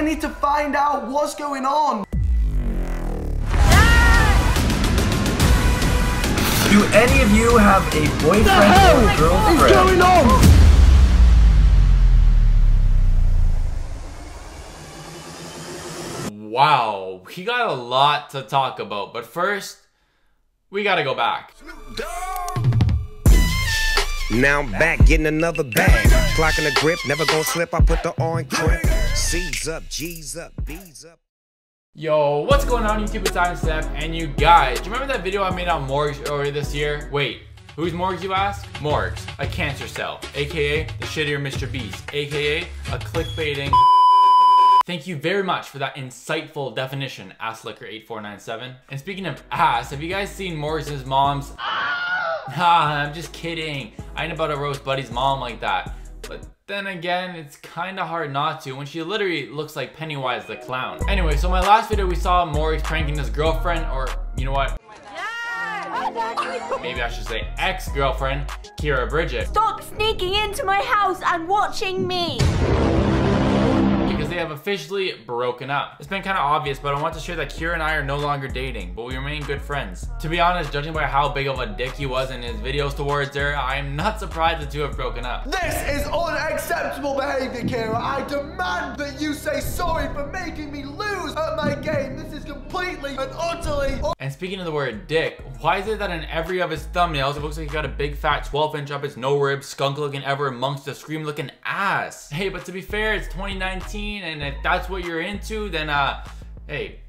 I need to find out what's going on. Do any of you have a boyfriend or girlfriend? What's going on? Wow, he got a lot to talk about, but first, we gotta go back. Now I'm back getting another bag. Clocking the grip, never gonna slip. I put the on grip. C's up, G's up, B's up. Yo, what's going on YouTube? It's Ivan Steff, and you guys, do you remember that video I made on Morgz earlier this year? Wait, who's Morgz you ask? Morgz, a cancer cell, aka the shittier Mr. Beast, aka a clickbaiting Thank you very much for that insightful definition, AssLicker8497. And speaking of ass, have you guys seen Morris' mom's? Ah, I'm just kidding. I ain't about to roast Buddy's mom like that. But then again, it's kinda hard not to when she literally looks like Pennywise the clown. Anyway, so my last video we saw Morris pranking his girlfriend, or you know what? Maybe I should say ex-girlfriend, Kiera Bridget. Stop sneaking into my house and watching me! They have officially broken up. It's been kind of obvious, but I want to share that Kiera and I are no longer dating, but we remain good friends. To be honest, judging by how big of a dick he was in his videos towards her, I am not surprised the two have broken up. This is unacceptable behavior, Kiera. I demand that you say sorry for making me lose at my game. This is completely and utterly And speaking of the word dick, why is it that in every of his thumbnails, it looks like he got a big fat 12 inch up his no rib, skunk looking ever amongst a scream looking ass? Hey, but to be fair, it's 2019 and if that's what you're into, then uh, hey,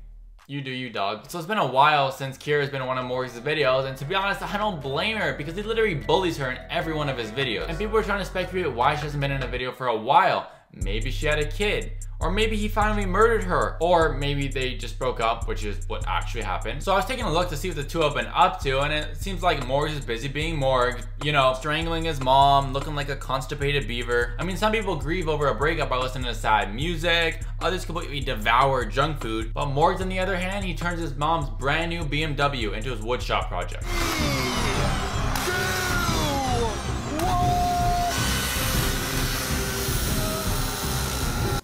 you do you, dog. So it's been a while since Kiera's been one of Morris' videos, and to be honest, I don't blame her because he literally bullies her in every one of his videos. And people are trying to speculate why she hasn't been in a video for a while. Maybe she had a kid. Or maybe he finally murdered her. Or maybe they just broke up, which is what actually happened. So I was taking a look to see what the two have been up to, and it seems like Morgz is busy being Morg, you know, strangling his mom, looking like a constipated beaver. I mean, some people grieve over a breakup by listening to sad music, others completely devour junk food, but Morgz, on the other hand, he turns his mom's brand new BMW into his woodshop project.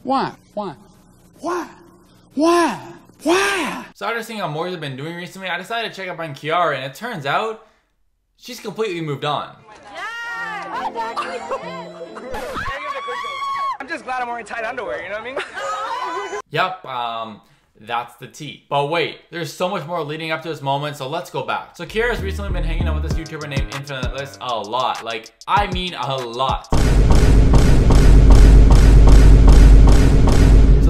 Why? Why? Why? Why? Why? So after seeing how Morgz has been doing recently, I decided to check up on Kiera, and it turns out she's completely moved on. I'm just glad I'm wearing tight underwear, you know what I mean? Yep, um, that's the T. But wait, there's so much more leading up to this moment, so let's go back. So Kiera's recently been hanging out with this YouTuber named Infinite List a lot. Like, I mean a lot.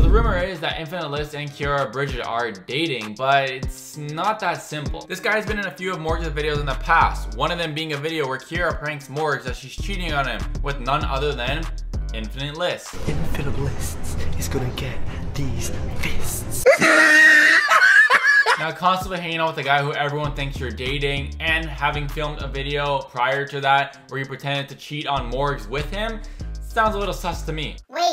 The rumor is that Infinite List and Kiera Bridget are dating, but it's not that simple. This guy's been in a few of Morgz' videos in the past, one of them being a video where Kiara pranks Morgz that she's cheating on him with none other than Infinite List. Infinite lists is gonna get these fists. Now, constantly hanging out with a guy who everyone thinks you're dating and having filmed a video prior to that where you pretended to cheat on Morgz with him sounds a little sus to me. Wait,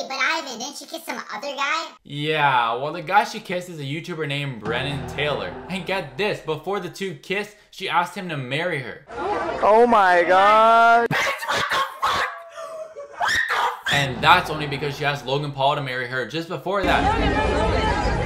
but Ivan, didn't she kiss some other guy? Yeah, well, the guy she kissed is a YouTuber named Brennen Taylor. And get this, before the two kissed, she asked him to marry her. Oh my god. And that's only because she asked Logan Paul to marry her just before that.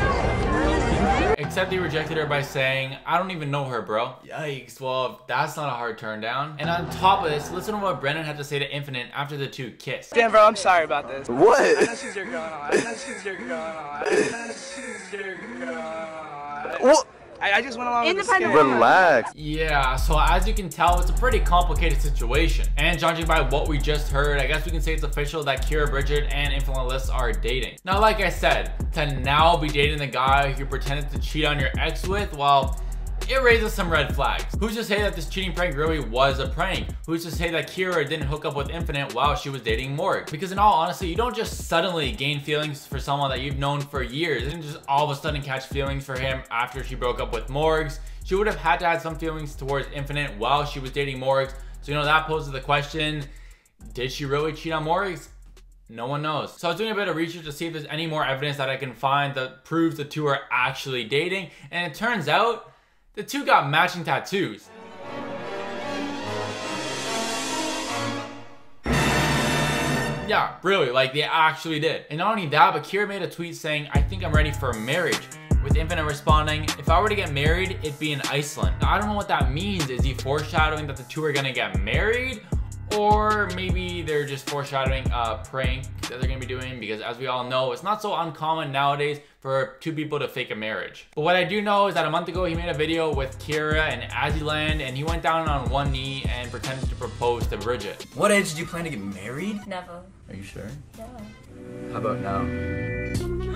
Except he rejected her by saying, I don't even know her, bro. Yikes, well, that's not a hard turn down. And on top of this, listen to what Brennen had to say to Infinite after the two kissed. Damn, bro, I'm sorry about this. I know What? she's your girl and all. I know she's your girl and all. I know she's your girl and all. What? I, I just went along with the Independent. Relax. Yeah, so as you can tell, it's a pretty complicated situation. And judging by what we just heard, I guess we can say it's official that Kiera Bridget and Infinite List are dating. Now, like I said, to now be dating the guy you pretended to cheat on your ex with, well, it raises some red flags. Who's to say that this cheating prank really was a prank? Who's to say that Kiera didn't hook up with Infinite while she was dating Morg? Because in all honesty, you don't just suddenly gain feelings for someone that you've known for years. You didn't just all of a sudden catch feelings for him after she broke up with Morgz. She would have had to have some feelings towards Infinite while she was dating Morgz. So you know that poses the question, did she really cheat on Morgz? No one knows. So I was doing a bit of research to see if there's any more evidence that I can find that proves the two are actually dating. And it turns out the two got matching tattoos. Yeah, really, like they actually did. And not only that, but Kiera made a tweet saying, I think I'm ready for marriage. With Infinite responding, if I were to get married, it'd be in Iceland. I don't know what that means. Is he foreshadowing that the two are gonna get married? Or maybe they're just foreshadowing a prank that they're gonna be doing because as we all know, it's not so uncommon nowadays for two people to fake a marriage. But what I do know is that a month ago he made a video with Kiera and Aziland and he went down on one knee and pretended to propose to Bridget. What age do you plan to get married? Never. Are you sure? Yeah. How about now?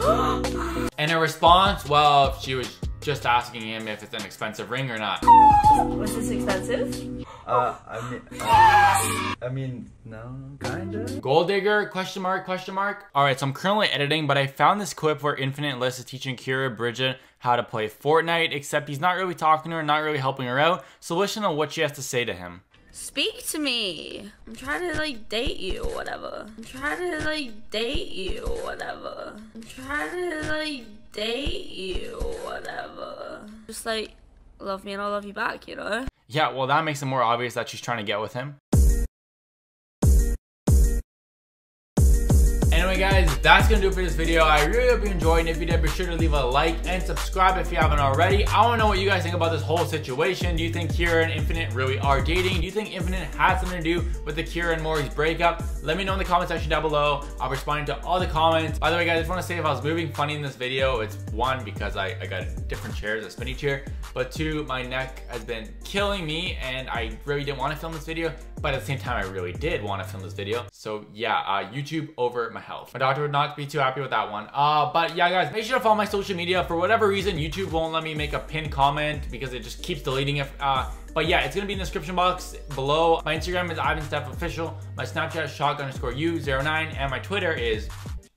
And in response, well, she was just asking him if it's an expensive ring or not. Was this expensive? Uh, I mean, uh, I mean, no, kinda. Gold digger? Question mark? Question mark? All right, so I'm currently editing, but I found this clip where Infinite List is teaching Kiera Bridget how to play Fortnite, except he's not really talking to her, not really helping her out. So listen to what she has to say to him. Speak to me. I'm trying to like date you or whatever. I'm trying to like date you or whatever. I'm trying to like date you or whatever. Just like love me and I'll love you back, you know? Yeah, well, that makes it more obvious that she's trying to get with him. Anyway, guys, that's gonna do it for this video. I really hope you enjoyed, and if you did, be sure to leave a like and subscribe if you haven't already. I wanna know what you guys think about this whole situation. Do you think Kiera and Infinite really are dating? Do you think Infinite has something to do with the Kiera and Maury's breakup? Let me know in the comment section down below. I'll respond to all the comments. By the way, guys, I just wanna say if I was moving funny in this video, it's one, because I, I got different chairs, a spinny chair, but two, my neck has been killing me, and I really didn't wanna film this video, but at the same time, I really did wanna film this video. So yeah, uh, YouTube over my health. My doctor would not be too happy with that one. Uh, but yeah, guys, make sure to follow my social media. For whatever reason, YouTube won't let me make a pinned comment because it just keeps deleting it. Uh, but yeah, it's gonna be in the description box below. My Instagram is Ivan Steff Official. My Snapchat is shock underscore u09, and my Twitter is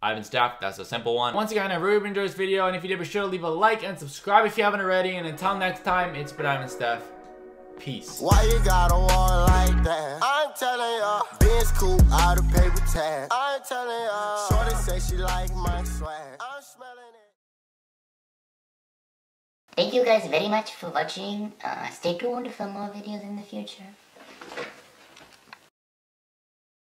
Ivan Staff, that's a simple one. Once again, I really enjoyed this video, and if you did, be sure to leave a like and subscribe if you haven't already. And until next time, it's been Ivan Steff. Peace. Why you gotta walk like that? I'm telling ya, Benz cool out of paper tag. I'm telling ya, Shorty say she like my swag. I'm smelling it. Thank you guys very much for watching. Uh, stay tuned for more videos in the future.